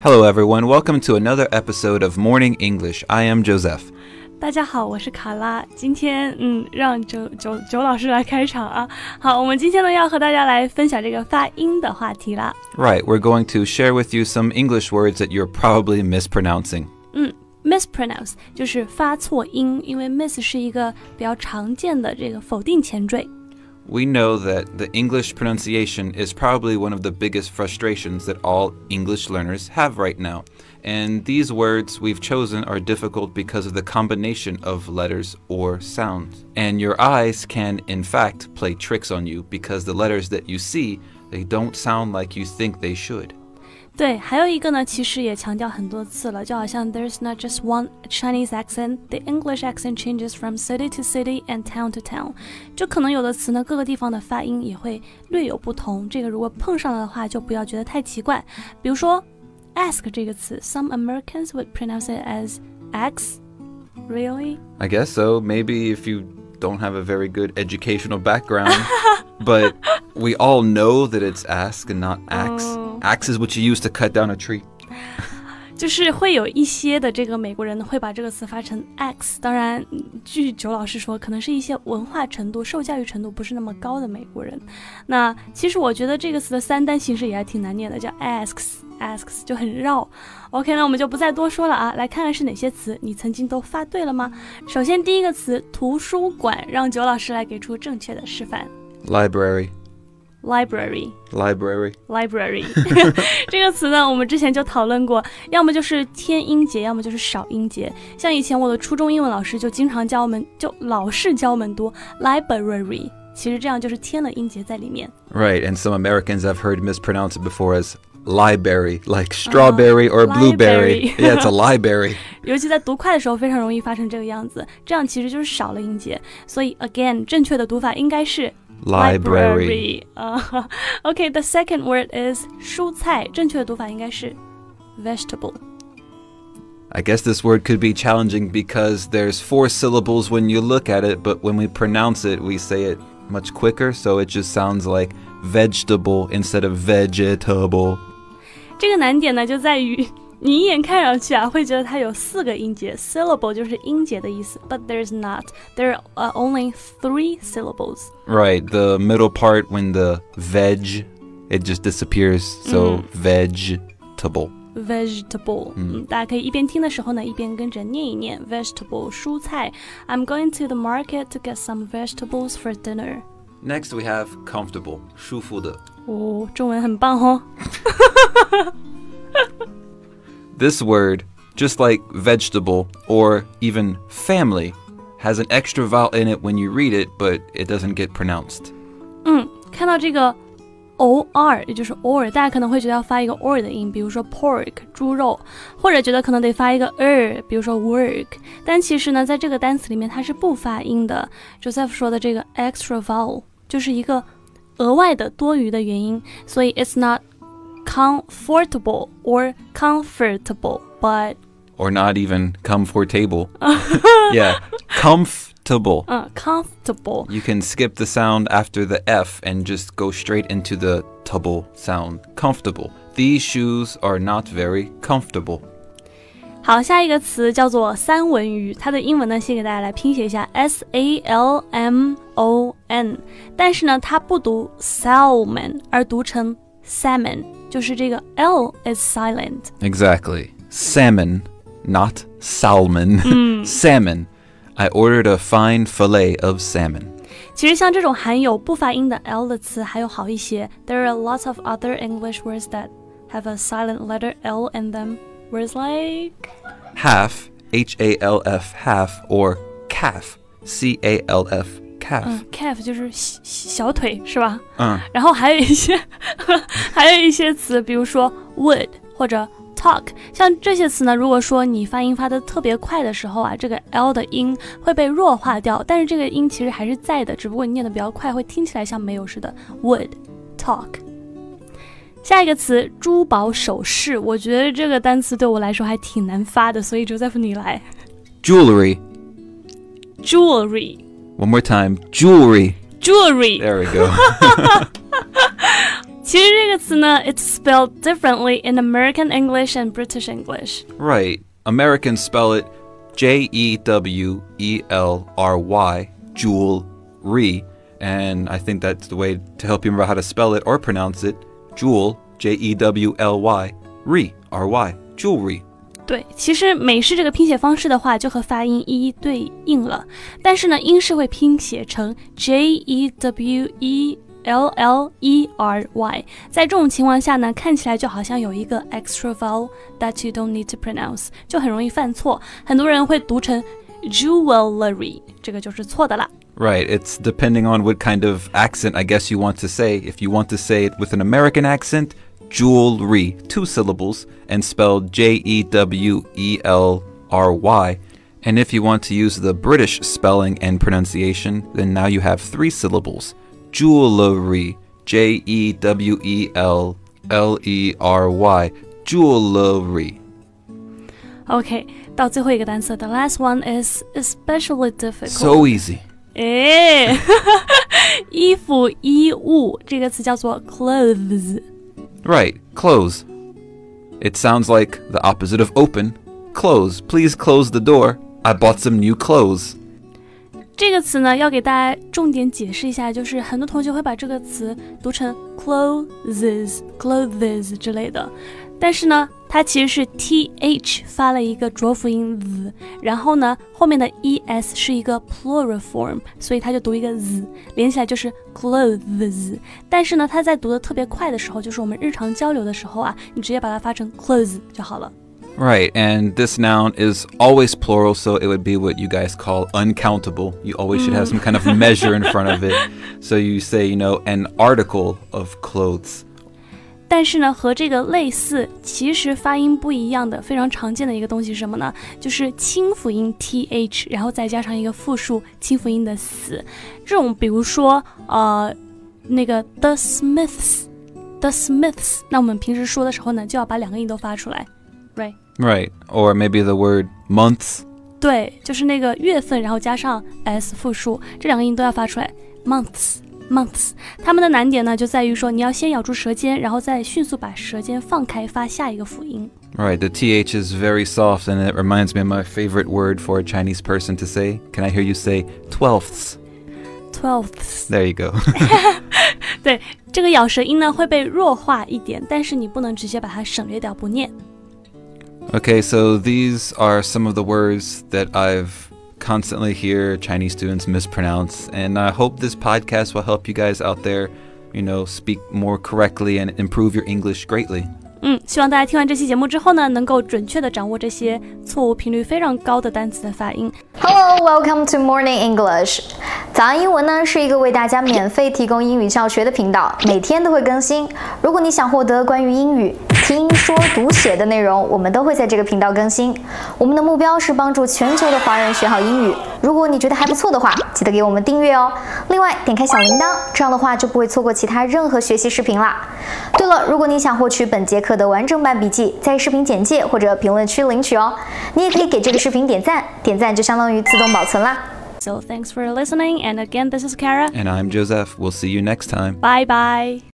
Hello, everyone. Welcome to another episode of Morning English. I am Joseph. 大家好，我是卡拉。今天，嗯，让九九九老师来开场啊。好，我们今天呢要和大家来分享这个发音的话题啦。 Right, we're going to share with you some English words that you're probably mispronouncing. 嗯，mispronounce 就是发错音，因为 miss 是一个比较常见的这个否定前缀。 We know that the English pronunciation is probably one of the biggest frustrations that all English learners have right now. And these words we've chosen are difficult because of the combination of letters or sounds. And your eyes can, in fact, play tricks on you because the letters that you see, they don't sound like you think they should. 对，还有一个呢，其实也强调很多次了，就好像 there's not just one Chinese accent, the English accent changes from city to city and town to town。就可能有的词呢，各个地方的发音也会略有不同。这个如果碰上了的话，就不要觉得太奇怪。比如说 ask 这个词，some Americans would pronounce it as x。Really? I guess so. Maybe if you don't have a very good educational background. but we all know that it's ask and not axe. Oh. Axe is what you use to cut down a tree. 就是会有一些的这个美国人会把这个词发成 x，当然，据九老师说，可能是一些文化程度、受教育程度不是那么高的美国人。那其实我觉得这个词的三单形式也还挺难念的，叫 asks，asks 就很绕。OK，那我们就不再多说了啊，来看看是哪些词你曾经都发对了吗？首先第一个词图书馆，让九老师来给出正确的示范 Library. ：library。 Library. library 这个词呢，我们之前就讨论过，要么就是添音节，要么就是少音节。像以前我的初中英文老师就经常教我们，就老是教我们读 library，其实这样就是添了音节在里面。 Right, and some Americans I've heard mispronounce it before as library, like strawberry or blueberry. library. yeah, it's a library. 尤其在读快的时候，非常容易发成这个样子，这样其实就是少了音节。所以 again，正确的读法应该是 Library. 啊、OK，the、second word is 蔬菜，正确的读法应该是 vegetable。 I guess this word could be challenging because there's four syllables when you look at it, but when we pronounce it, we say it much quicker, so it just sounds like vegetable instead of vegetable. 这个难点呢，就在于 你一眼看上去啊，会觉得它有四个音节，syllable 就是音节的意思，but there's not. There are only three syllables. Right, the middle part when the veg, it just disappears, so vegetable. Vegetable，嗯，大家可以一边听的时候呢，一边跟着念一念 vegetable 蔬菜。I'm going to the market to get some vegetables for dinner. Next, we have comfortable, 舒服的.哦，中文很棒哦。 This word, just like vegetable or even family, has an extra vowel in it when you read it, but it doesn't get pronounced. 嗯，看到这个 o r，也就是偶尔，大家可能会觉得要发一个 or 的音，比如说 pork 猪肉，或者觉得可能得发一个 er，比如说 work。但其实呢，在这个单词里面它是不发音的。Joseph 说的这个 extra vowel 就是一个额外的多余的元音，所以 it's not comfortable or comfortable, but Or not even comfortable. yeah, comfortable. 嗯 comfortable。 You can skip the sound after the F and just go straight into the table sound. Comfortable. These shoes are not very comfortable. 好，下一个词叫做三文鱼，它的英文呢，先给大家来拼写一下 S A L M O N，但是呢，它不读 salmon，而读成 salmon， 就是这个 L is silent。 Exactly. Salmon, not salmon. salmon. I ordered a fine fillet of salmon. 其实像这种含有不发音的 L 的词还有好一些，There are lots of other English words that have a silent letter L in them. Words like Half, H A L F, half, or calf, C A L F, calf. 嗯 calf 就是小小腿是吧？Uh, 然后还有一些，还有一些词，比如说 would 或者 talk，像这些词呢，如果说你发音发的特别快的时候啊，这个 l 的音会被弱化掉，但是这个音其实还是在的，只不过你念的比较快，会听起来像没有似的。would talk。下一个词珠宝首饰，我觉得这个单词对我来说还挺难发的，所以 Joseph 你来 jewelry. jewelry One more time. Jewelry. jewelry。 There we go. 其实这个词呢，it's spelled differently in American English and British English. Right. Americans spell it J E W E L R Y, jewelry. And I think that's the way to help you remember how to spell it or pronounce it. Jewel, J E W L Y, re, R Y, jewelry. 对，其实美式这个拼写方式的话，就和发音一一对应了。但是呢，英式会拼写成 J E W E L L E R Y。在这种情况下呢，看起来就好像有一个 extra vowel that you don't need to pronounce，就很容易犯错。很多人会读成 jewelry，这个就是错的啦。Right, it's depending on what kind of accent I guess you want to say. If you want to say it with an American accent, jewelry, two syllables, and spelled J E W E L R Y. And if you want to use the British spelling and pronunciation, then now you have three syllables jewelry, J E W E L L E R Y, jewelry. OK，到最后一个单词，the last one is especially difficult。 So easy. 哎，衣服、衣物这个词叫做 clothes。 Right, close. It sounds like the opposite of open. Close. Please close the door. I bought some new clothes. 这个词呢，要给大家重点解释一下，就是很多同学会把这个词读成 clothes、clothes 之类的，但是呢， 它其实是 th 发了一个浊辅音 z，然后呢，后面的 es 是一个 plural form，所以它就读一个 z，连起来就是 clothes。但是呢，它在读的特别快的时候，就是我们日常交流的时候啊，你直接把它发成 clothes 就好了。 Right, and this noun is always plural, so it would be what you guys call uncountable. You always should have some kind of measure in front of it. So you say, you know, an article of clothes. 但是呢，和这个类似，其实发音不一样的非常常见的一个东西是什么呢？就是清辅音 th，然后再加上一个复数清辅音的 s。这种比如说呃，那个 the Smiths，the Smiths，那我们平时说的时候呢，就要把两个音都发出来，right？Right, or maybe the word months. 对，就是那个月份，然后加上 s 复数，这两个音都要发出来，months。months，它们的难点呢就在于说你要先咬住舌尖，然后再迅速把舌尖放开发下一个辅音。 Right, the th is very soft, and it reminds me of my favorite word for a Chinese person to say. Can I hear you say twelfths? twelfths， There you go. 对，这个咬舌音呢会被弱化一点，但是你不能直接把它省略掉不念。 Okay, so these are some of the words that I've constantly hear Chinese students mispronounce, and I hope this podcast will help you guys out there, you know, speak more correctly and improve your English greatly. 嗯，希望大家听完这期节目之后呢，能够准确的掌握这些错误频率非常高的单词的发音。 Hello, welcome to Morning English。早安英文呢是一个为大家免费提供英语教学的频道，每天都会更新。如果你想获得关于英语 听说读写的内容，我们都会在这个频道更新。我们的目标是帮助全球的华人学好英语。如果你觉得还不错的话，记得给我们订阅哦。另外，点开小铃铛，这样的话就不会错过其他任何学习视频啦。对了，如果你想获取本节课的完整版笔记，在视频简介或者评论区领取哦。你也可以给这个视频点赞，点赞就相当于自动保存啦。So thanks for listening, and again, this is Kara. And I'm Joseph. We'll see you next time. Bye bye.